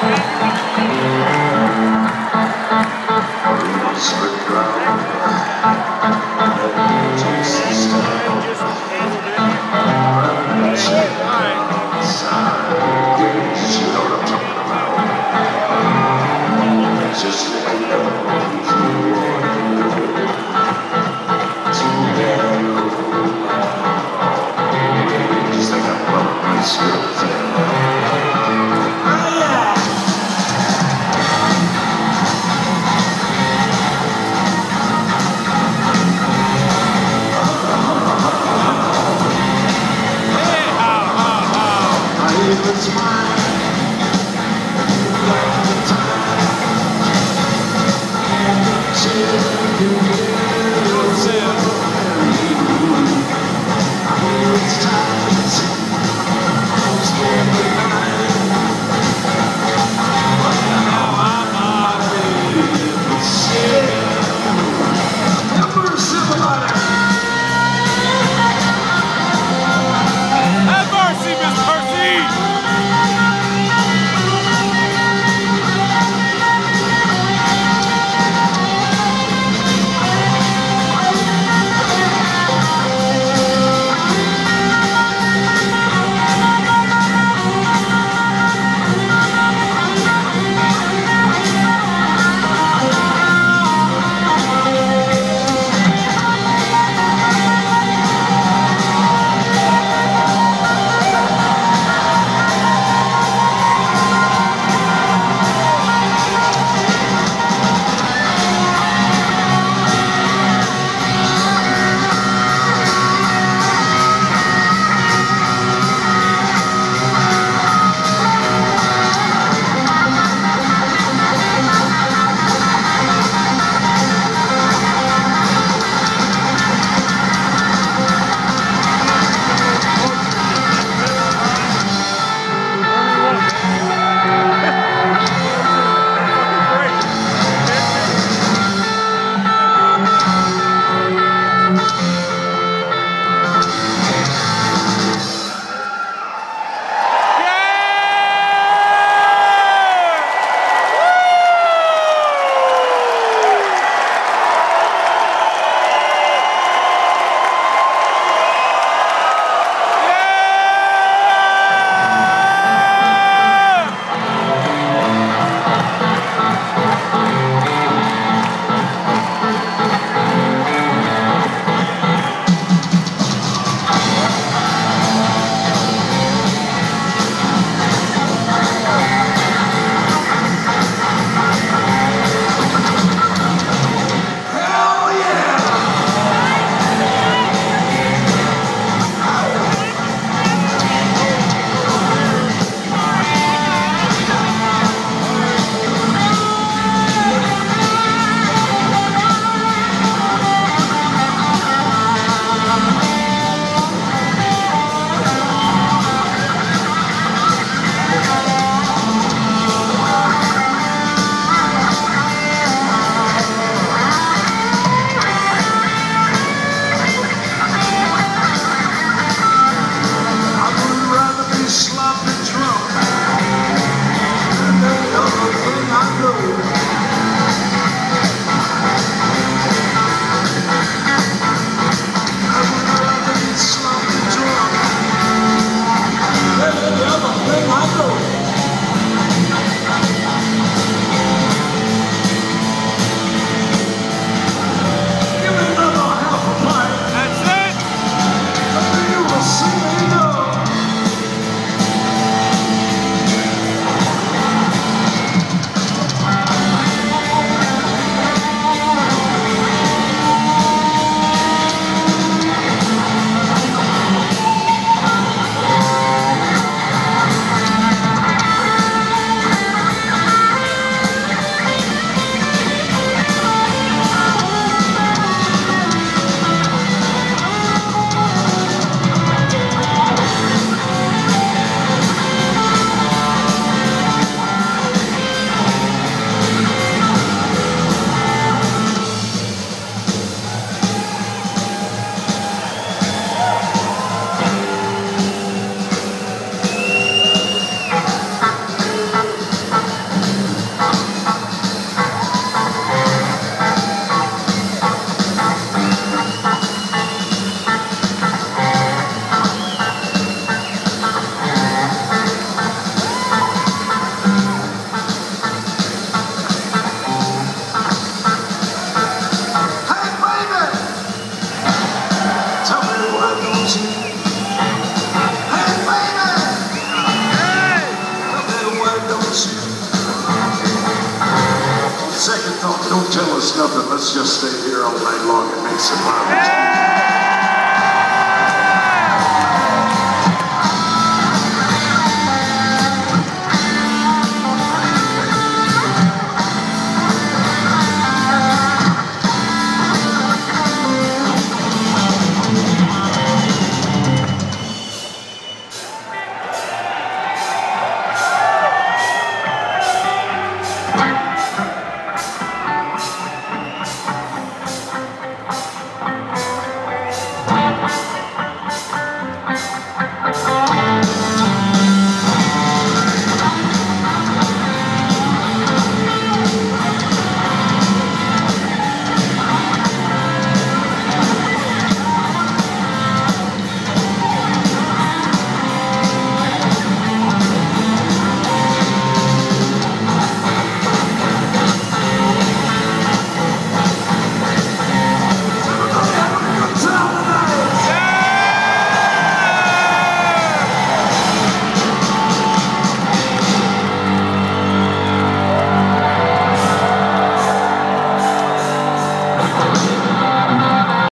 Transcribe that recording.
Have mercy, Miss nothing. Let's just stay here all night long and make some problems.